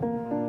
Bye.